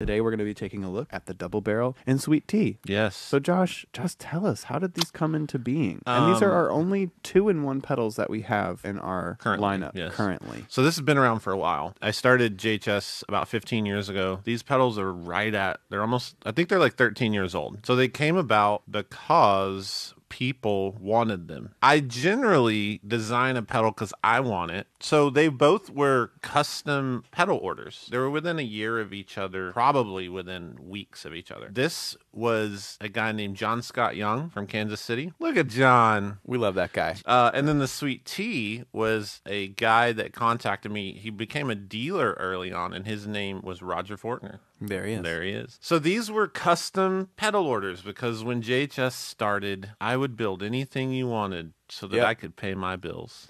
Today we're going to be taking a look at the double barrel and sweet tea. Yes. So Josh, just tell us how did these come into being? and these are Um, our only two in one pedals that we have in our Currently, lineup yes. currently. So this has been around for a while. I started JHS about 15 years ago. These pedals are right at they're almost I think they're like 13 years old. So they came about because people wanted them. I generally design a pedal cuz I want it. So they both were custom pedal orders. They were within a year of each other, probably within weeks of each other. This was a guy named John Scott Young from Kansas City. Look at John. We love that guy. Uh, and then the sweet tea was a guy that contacted me. He became a dealer early on, and his name was Roger Fortner. There he is. There he is. So these were custom pedal orders because when JHS started, I would build anything you wanted so that Yep. I could pay my bills.